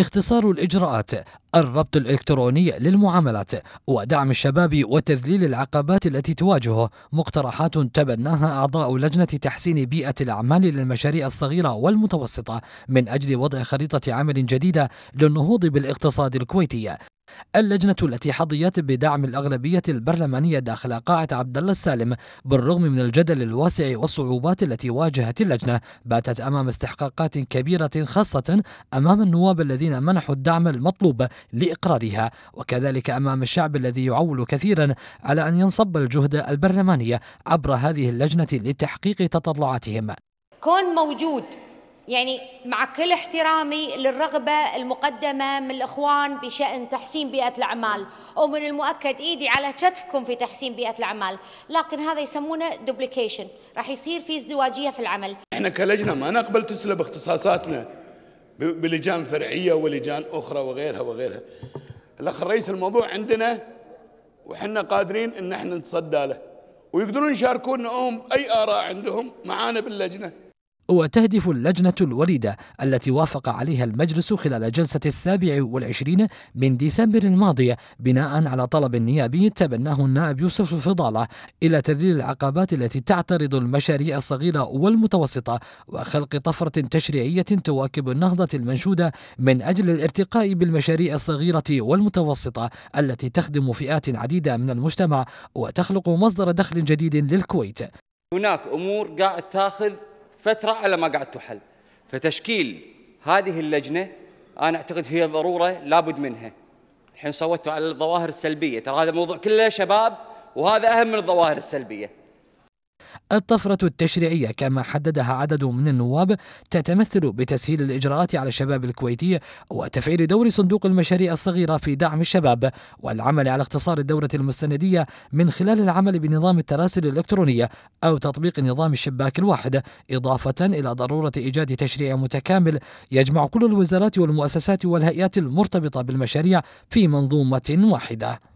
اختصار الإجراءات الربط الإلكتروني للمعاملات ودعم الشباب وتذليل العقبات التي تواجهه. مقترحات تبناها أعضاء لجنة تحسين بيئة الأعمال للمشاريع الصغيرة والمتوسطة من أجل وضع خريطة عمل جديدة للنهوض بالإقتصاد الكويتي. اللجنة التي حظيت بدعم الأغلبية البرلمانية داخل قاعة عبد الله السالم بالرغم من الجدل الواسع والصعوبات التي واجهت اللجنة باتت أمام استحقاقات كبيرة خاصة أمام النواب الذين منحوا الدعم المطلوب لإقرارها وكذلك أمام الشعب الذي يعول كثيرا على أن ينصب الجهد البرلماني عبر هذه اللجنة لتحقيق تطلعاتهم. كون موجود يعني مع كل احترامي للرغبة المقدمة من الإخوان بشأن تحسين بيئة الأعمال ومن المؤكد إيدي على كتفكم في تحسين بيئة الأعمال لكن هذا يسمونه دوبليكيشن راح يصير في ازدواجية في العمل. إحنا كلجنة ما نقبل تسلب اختصاصاتنا بلجان فرعية ولجان أخرى وغيرها وغيرها. الأخ الرئيس الموضوع عندنا وحنا قادرين إن إحنا نتصدى له ويقدرون يشاركونا هم أي آراء عندهم معانا باللجنة. وتهدف اللجنة الوليدة التي وافق عليها المجلس خلال جلسة السابع والعشرين من ديسمبر الماضي بناء على طلب نيابي تبناه النائب يوسف الفضالة إلى تذليل العقبات التي تعترض المشاريع الصغيرة والمتوسطة وخلق طفرة تشريعية تواكب النهضة المنشودة من أجل الارتقاء بالمشاريع الصغيرة والمتوسطة التي تخدم فئات عديدة من المجتمع وتخلق مصدر دخل جديد للكويت. هناك أمور قاعد تاخذ فترة على ما قاعد تحل فتشكيل هذه اللجنة أنا أعتقد هي ضرورة لابد منها. الحين صوتوا على الظواهر السلبية. ترى هذا الموضوع كله شباب وهذا أهم من الظواهر السلبية. الطفرة التشريعية كما حددها عدد من النواب تتمثل بتسهيل الإجراءات على الشباب الكويتي وتفعيل دور صندوق المشاريع الصغيرة في دعم الشباب والعمل على اختصار الدورة المستندية من خلال العمل بنظام التراسل الإلكترونية أو تطبيق نظام الشباك الواحد إضافة إلى ضرورة إيجاد تشريع متكامل يجمع كل الوزارات والمؤسسات والهيئات المرتبطة بالمشاريع في منظومة واحدة.